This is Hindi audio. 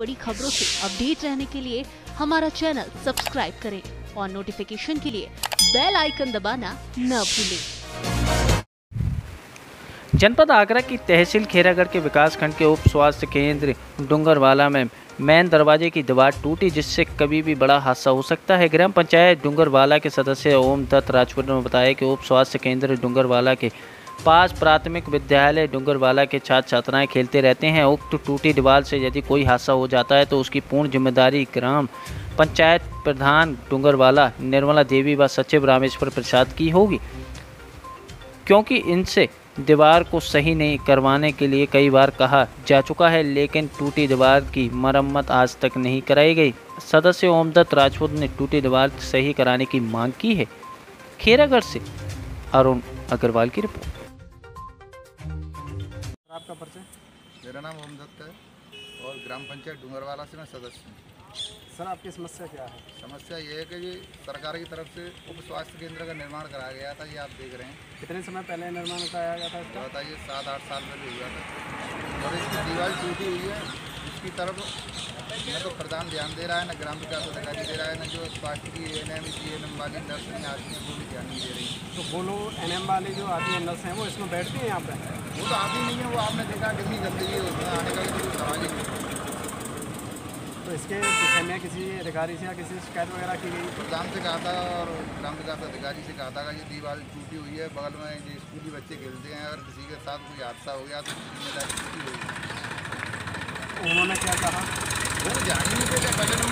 बड़ी खबरों से अपडेट रहने के लिए हमारा चैनल सब्सक्राइब करें और नोटिफिकेशन के लिए बेल आइकन दबाना न भूलें। जनपद आगरा की तहसील खेरागढ़ के विकासखंड के उप स्वास्थ्य केंद्र डूंगरवाला में मैन दरवाजे की दीवार टूटी, जिससे कभी भी बड़ा हादसा हो सकता है। ग्राम पंचायत डूंगरवाला के सदस्य ओम दत्त राजपूत ने बताया कि उप स्वास्थ्य केंद्र डूंगरवाला के पास प्राथमिक विद्यालय डूंगरवाला के छात्र छात्राएँ खेलते रहते हैं। उक्त टूटी दीवार से यदि कोई हादसा हो जाता है तो उसकी पूर्ण ज़िम्मेदारी ग्राम पंचायत प्रधान डूंगरवाला निर्मला देवी व सचिव रामेश्वर प्रसाद की होगी। क्योंकि इनसे दीवार को सही नहीं करवाने के लिए कई बार कहा जा चुका है, लेकिन टूटी दीवार की मरम्मत आज तक नहीं कराई गई। सदस्य ओमदत्त राजपूत ने टूटी दीवार सही कराने की मांग की है। खेरागढ़ से अरुण अग्रवाल की रिपोर्ट। आपका परिचय? मेरा नाम ओम दत्त है और ग्राम पंचायत डूंगरवाला से मैं सदस्य हूँ। सर आपकी समस्या क्या है? समस्या ये है कि ये सरकार की तरफ़ से उप स्वास्थ्य केंद्र का निर्माण कराया गया था ये आप देख रहे हैं। कितने समय पहले निर्माण कराया गया था बताइए सात आठ साल पहले हुआ था। और इसकी दीवार टूटी हुई है। इसकी तरफ़ न तो प्रधान ध्यान दे रहा है न ग्राम विकास अधिकारी दे रहा है न जो स्वास्थ्य की N M C N M वाली नर्स हैं वो भी ध्यान नहीं दे रही। तो बोलो एन एम वाले जो है नर्स हैं वो इसमें बैठती हैं यहाँ पर वो तो आती नहीं है वो आपने देखा कितनी गंदगी है उसमें आने का भी कोई सवाल ही। नहीं तो इसके विषय में किसी अधिकारी से या किसी शिकायत वगैरह की गई? प्रधान से कहा था और ग्राम विकास अधिकारी से कहा था कि ये दीवार टूटी हुई है बगल में जो स्कूली बच्चे खेलते हैं अगर किसी के साथ कोई हादसा हो गया तो ज़िम्मेदारी किसकी होगी उन्होंने क्या कहा? वो ध्यान